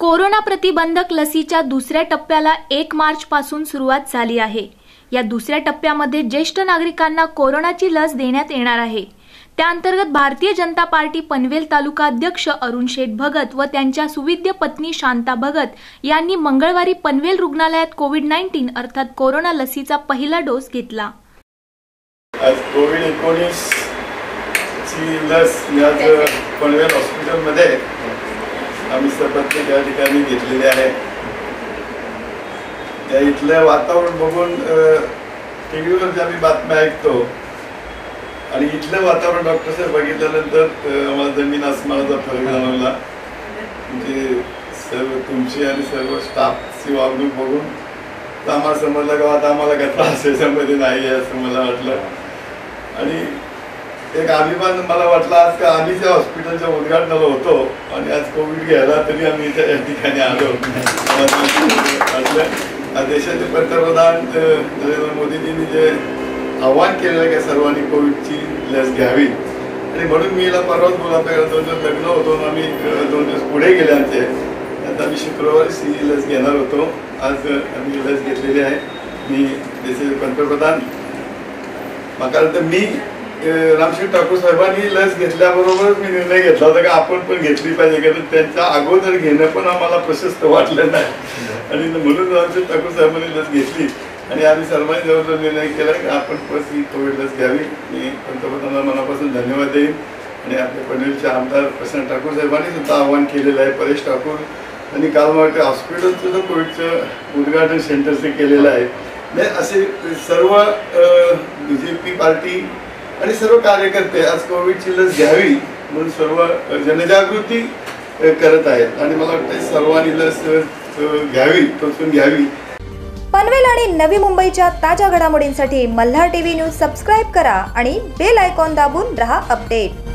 Corona प्रतिबंधक लसीच्या दुसऱ्या टप्प्याला एक मार्च पासून सुरुवात झाली आहे. या दुसऱ्या टप्प्यामध्ये ज्येष्ठ नागरिकांना कोरोनाची लस देण्यात येणार आहे. त्याअंतर्गत भारतीय जनता पार्टी पनवेल तालुका अध्यक्ष अरुण शेठ भगत व त्यांच्या सुविद्य पत्नी शांता भगत यांनी मंगळवारी पनवेल रुग्णालयात कोविड नाईन्टीन अर्थात कोरोना लसीचा पहिला डोस घेतला. आज कोविड एकोणीस ची लस याच पनवेल हॉस्पिटलमध्ये आम्ही सपत्नी त्या ठिकाणी घेतलेली आहे त्या इथलं वातावरण बघून टी व्हीवर ज्या मी बातम्या ऐकतो. आणि इथलं वातावरण डॉक्टर साहेब बघितल्यानंतर आम्हाला जमीन आसमानाचा फरक जाणवला म्हणजे सर्व तुमची आणि सर्व स्टाफची वागणूक बघून तर आम्हाला समजलं का आता आम्हाला काय त्रास याच्यामध्ये नाही आहे असं मला वाटलं. आणि एक अभिमान मला वाटला आज का आम्ही त्या हॉस्पिटलच्या उद्घाटनाला होतो आणि आज कोविड घ्यायला तरी आम्ही या ठिकाणी आलो. देशाचे पंतप्रधान नरेंद्र मोदीजींनी जे आव्हान केलेलं आहे की सर्वांनी कोविडची लस घ्यावी. आणि म्हणून मी याला परवाच बोला दोन दिवस लग्न होतो आणि आम्ही दोन दिवस पुढे गेले आमचे. आता आम्ही शुक्रवारी सी लस घेणार होतो. आज आम्ही लस घेतलेली आहे. मी देशाचे पंतप्रधान. माका तर मी रामशिव ठाकूर साहेबांनी लस घेतल्याबरोबरच मी निर्णय घेतला होता की आपण पण घेतली पाहिजे कारण त्यांच्या अगोदर घेणं पण आम्हाला प्रशस्त वाटलं नाही. आणि म्हणून रामशिव ठाकूर साहेबांनी लस घेतली. आणि आम्ही सर्वांनी जवळजवळ निर्णय केला की आपण बस ही कोविड लस घ्यावी. मी पंतप्रधानांना मनापासून धन्यवाद देईन. आणि आपल्या पनवेलचे आमदार प्रशांत ठाकूर साहेबांनी सुद्धा आव्हान केलेलं आहे परेश ठाकूर. आणि काल मला वाटतं हॉस्पिटलचं सुद्धा कोविडचं उद्घाटन सेंटरचं केलेलं आहे. नाही असे सर्व बी जे पी पार्टी आणि सर्व कार्यकर्ते आज कोविडची लस घ्यावी म्हणून सर्व जनजागृती करत आहेत. आणि मला वाटतं सर्वांनी लस घ्यावी टोचून घ्यावी. पनवेल आणि नवी मुंबईच्या ताज्या घडामोडींसाठी मल्हार टीव्ही न्यूज सबस्क्राईब करा आणि बेल आयकॉन दाबून रहा अपडेट.